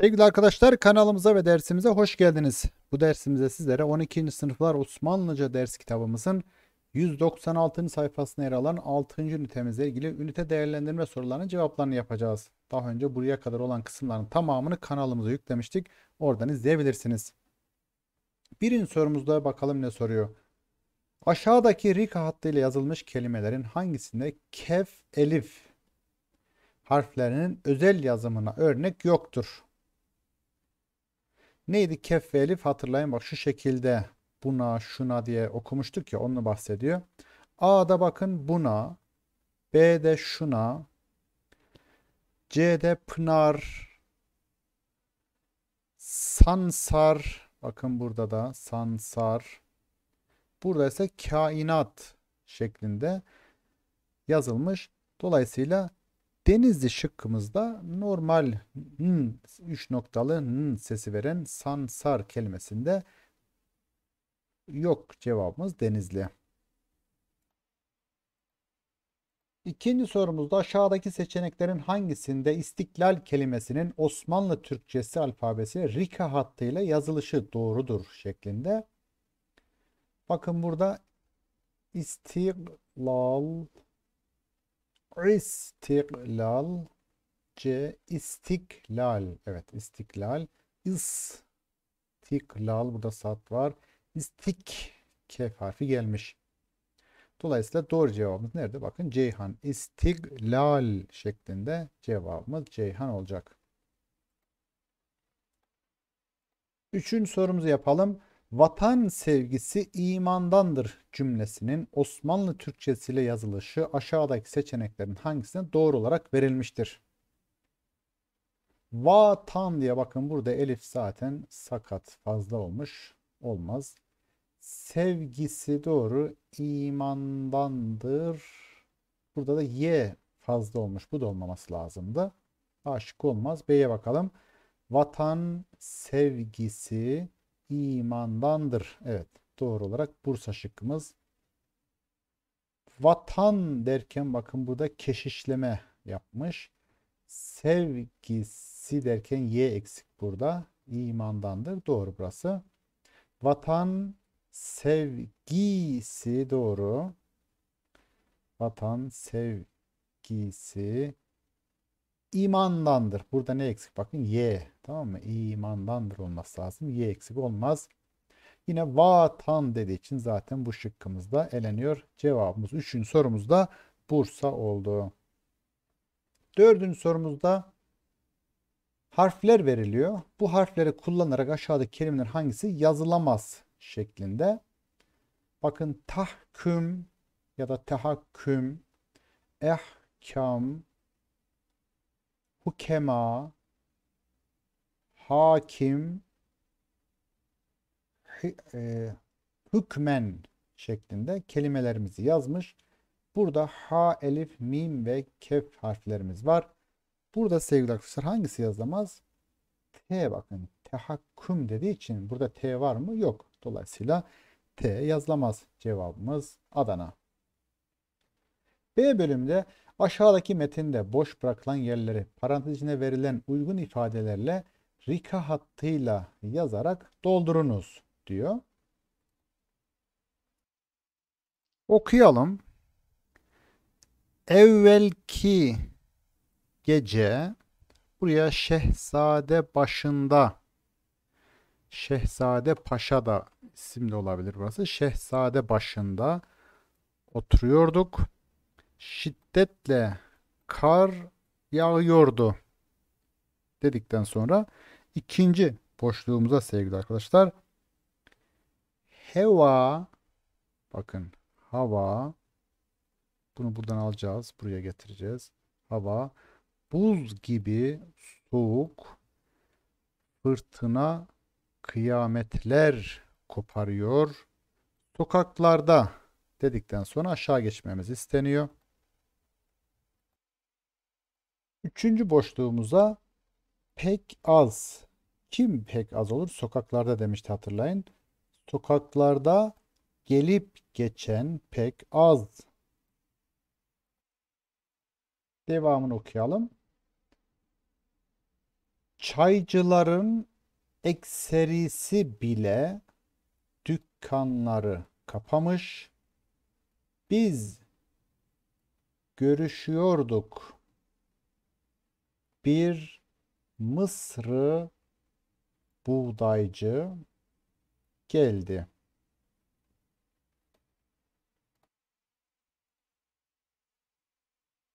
Sevgili arkadaşlar kanalımıza ve dersimize hoş geldiniz. Bu dersimizde sizlere 12. sınıflar Osmanlıca ders kitabımızın 196. sayfasına yer alan 6. ünitemizle ilgili ünite değerlendirme sorularının cevaplarını yapacağız. Daha önce buraya kadar olan kısımların tamamını kanalımıza yüklemiştik. Oradan izleyebilirsiniz. Birinci sorumuzda bakalım ne soruyor. Aşağıdaki Rika hattıyla yazılmış kelimelerin hangisinde kef, elif harflerinin özel yazımına örnek yoktur? Neydi kef ve elif hatırlayın bak şu şekilde buna şuna diye okumuştuk ya onu bahsediyor. A'da bakın buna, B'de şuna, C'de pınar, sansar, bakın burada da sansar. Burada ise kainat şeklinde yazılmış. Dolayısıyla Denizli şıkkımızda normal n, 3 noktalı n sesi veren sansar kelimesinde yok cevabımız Denizli. İkinci sorumuzda aşağıdaki seçeneklerin hangisinde istiklal kelimesinin Osmanlı Türkçesi alfabesi Rika hattıyla yazılışı doğrudur şeklinde. Bakın burada istiklal İstiklal C istiklal evet istiklal istiklal burada sat var istik kef harfi gelmiş. Dolayısıyla doğru cevabımız nerede? Bakın Ceyhan istiklal şeklinde cevabımız Ceyhan olacak. Üçüncü sorumuzu yapalım. Vatan sevgisi imandandır cümlesinin Osmanlı Türkçesiyle yazılışı aşağıdaki seçeneklerin hangisine doğru olarak verilmiştir? Vatan diye bakın burada elif zaten sakat fazla olmuş. Olmaz. Sevgisi doğru imandandır. Burada da y fazla olmuş. Bu da olmaması lazımdı. Aşık olmaz. B'ye bakalım. Vatan sevgisi imandandır. Evet doğru olarak Bursa şıkkımız. Vatan derken bakın burada keşişleme yapmış. Sevgisi derken y eksik burada. İmandandır. Doğru burası. Vatan sevgisi doğru. Vatan sevgisi imandandır. Burada ne eksik? Bakın y. Tamam mı? İmandandır olması lazım. Y eksik olmaz. Yine vatan dediği için zaten bu şıkkımızda eleniyor. Cevabımız 3. sorumuzda Bursa oldu. Dördüncü sorumuzda harfler veriliyor. Bu harfleri kullanarak aşağıdaki kelimeler hangisi yazılamaz şeklinde. Bakın tahküm ya da tahakküm, ehkam, hukema, hakim, e, hükmen şeklinde kelimelerimizi yazmış. Burada ha, elif, mim ve kef harflerimiz var. Burada sevgili arkadaşlar hangisi yazılamaz? T bakın. Tehakküm dediği için burada T var mı? Yok. Dolayısıyla T yazılamaz. Cevabımız Adana. B bölümünde aşağıdaki metinde boş bırakılan yerleri parantez içine verilen uygun ifadelerle Rika hattıyla yazarak doldurunuz diyor. Okuyalım. Evvelki gece buraya Şehzade başında Şehzade Paşa da isim de olabilir burası. Şehzade başında oturuyorduk. Şiddetle kar yağıyordu dedikten sonra ikinci boşluğumuza sevgili arkadaşlar heva bakın hava bunu buradan alacağız buraya getireceğiz hava buz gibi soğuk fırtına kıyametler koparıyor sokaklarda dedikten sonra aşağı geçmemiz isteniyor. Üçüncü boşluğumuza pek az. Kim pek az olur? Sokaklarda demişti hatırlayın. Sokaklarda gelip geçen pek az. Devamını okuyalım. Çaycıların ekserisi bile dükkanları kapamış. Biz görüşüyorduk. Bir Mısırı buğdaycı geldi.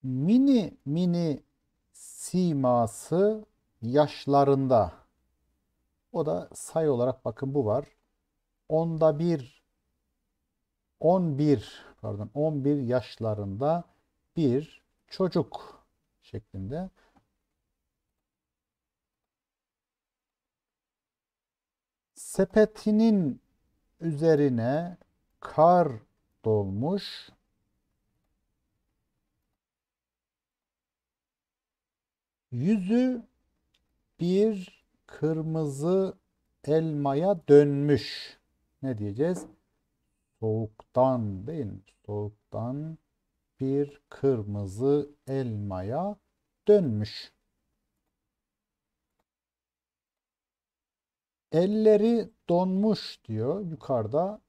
Mini mini siması yaşlarında. O da sayı olarak bakın bu var. Onda bir 11 pardon 11 yaşlarında bir çocuk şeklinde. Sepetinin üzerine kar dolmuş. Yüzü bir kırmızı elmaya dönmüş. Ne diyeceğiz? Soğuktan değil mi? Soğuktan bir kırmızı elmaya dönmüş. Elleri donmuş diyor yukarıda.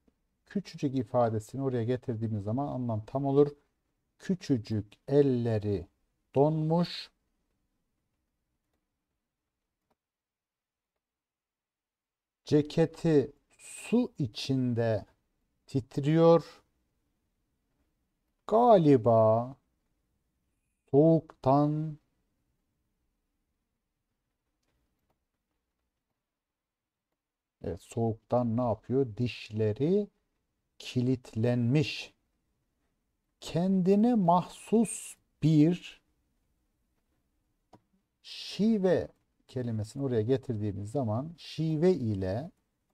Küçücük ifadesini oraya getirdiğimiz zaman anlam tam olur. Küçücük elleri donmuş. Ceketi su içinde titriyor. Galiba soğuktan Evet, soğuktan ne yapıyor? Dişleri kilitlenmiş. Kendine mahsus bir şive kelimesini oraya getirdiğimiz zaman şive ile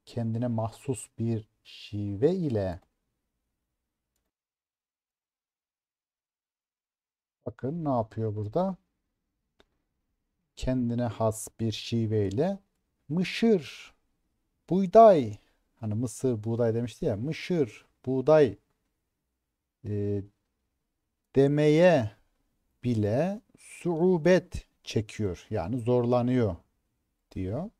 kendine mahsus bir şive ile bakın ne yapıyor burada? Kendine has bir şive ile mışır, buğday hani mısır buğday demişti ya mışır, buğday e, demeye bile suubet çekiyor. Yani zorlanıyor diyor.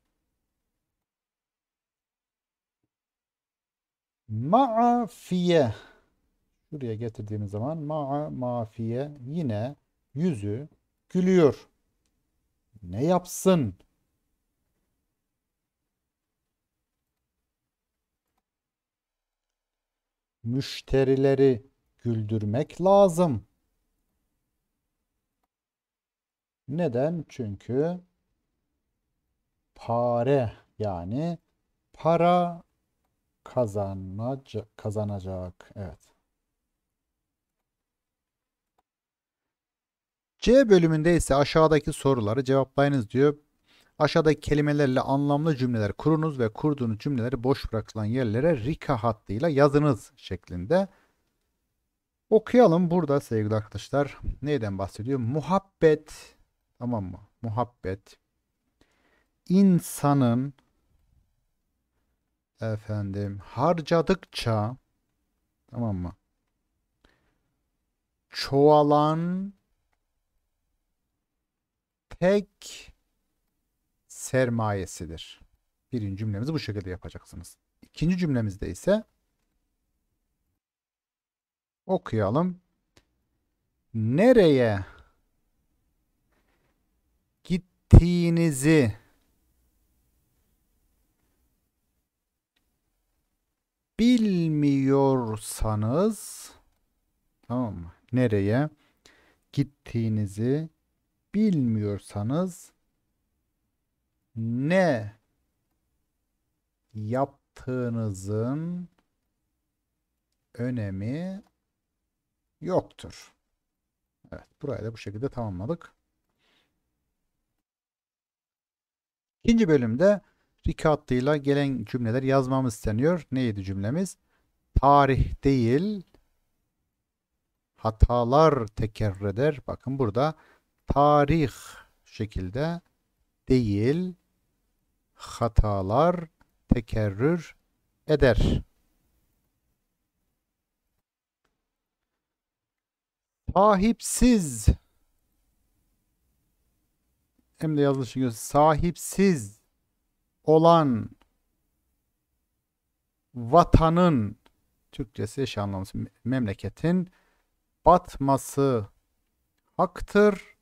Ma'afiye şuraya getirdiğimiz zaman ma'a mafiye yine yüzü gülüyor. Ne yapsın? Müşterileri güldürmek lazım. Neden? Çünkü pare yani para kazanacak, kazanacak. Evet. C bölümünde ise aşağıdaki soruları cevaplayınız diyor. Aşağıdaki kelimelerle anlamlı cümleler kurunuz ve kurduğunuz cümleleri boş bırakılan yerlere rika hattıyla yazınız şeklinde. Okuyalım burada sevgili arkadaşlar. Neyden bahsediyor? Muhabbet Tamam mı? Muhabbet insanın efendim harcadıkça tamam mı? Çoğalan tek sermayesidir. Birinci cümlemizi bu şekilde yapacaksınız. İkinci cümlemizde ise okuyalım. Nereye gittiğinizi bilmiyorsanız tamam mı? Nereye gittiğinizi bilmiyorsanız ne yaptığınızın önemi yoktur. Evet, burayı da bu şekilde tamamladık. İkinci bölümde Rika hattıyla gelen cümleler yazmamız isteniyor. Neydi cümlemiz? Tarih değil hatalar tekerrür eder. Bakın burada tarih şekilde değil hatalar tekerrür eder. Sahipsiz hem de yazılışı göz sahipsiz olan vatanın Türkçesi eş anlamlısı me- memleketin batması haktır.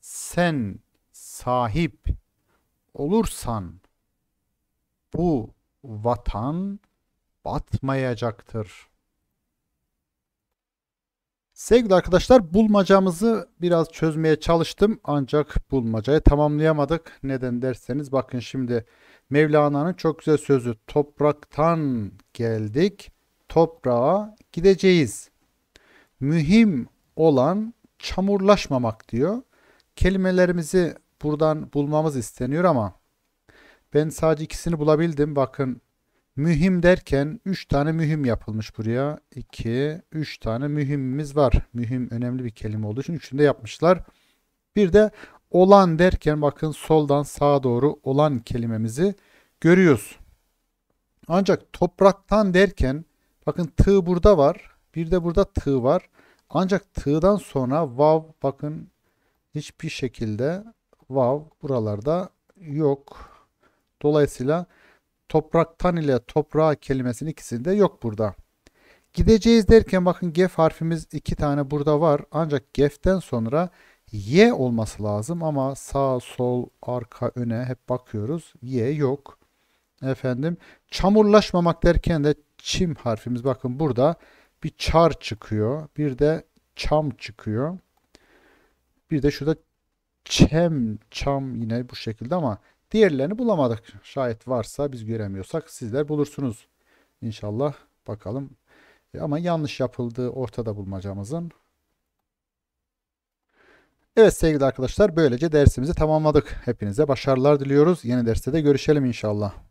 Sen sahip olursan bu vatan batmayacaktır. Sevgili arkadaşlar bulmacamızı biraz çözmeye çalıştım ancak bulmacayı tamamlayamadık. Neden derseniz bakın şimdi Mevlana'nın çok güzel sözü topraktan geldik toprağa gideceğiz. Mühim olan çamurlaşmamak diyor. Kelimelerimizi buradan bulmamız isteniyor ama ben sadece ikisini bulabildim. Bakın mühim derken 3 tane mühim yapılmış buraya. 2, 3 tane mühimimiz var. Mühim önemli bir kelime olduğu için üçünü de yapmışlar. Bir de olan derken bakın soldan sağa doğru olan kelimemizi görüyoruz. Ancak topraktan derken bakın tığ burada var. Bir de burada tığ var. Ancak tığdan sonra vav bakın hiçbir şekilde vav buralarda yok. Dolayısıyla topraktan ile toprağa kelimesinin ikisinde yok burada. Gideceğiz derken bakın gef harfimiz iki tane burada var. Ancak geften sonra y olması lazım ama sağ, sol, arka, öne hep bakıyoruz. Y yok. Efendim çamurlaşmamak derken de çim harfimiz bakın burada bir çar çıkıyor. Bir de çam çıkıyor. Bir de şurada çem, çam yine bu şekilde ama diğerlerini bulamadık. Şayet varsa biz göremiyorsak sizler bulursunuz. İnşallah bakalım. E, Ama yanlış yapıldığı ortada bulmacamızın. Evet sevgili arkadaşlar böylece dersimizi tamamladık. Hepinize başarılar diliyoruz. Yeni derste de görüşelim inşallah.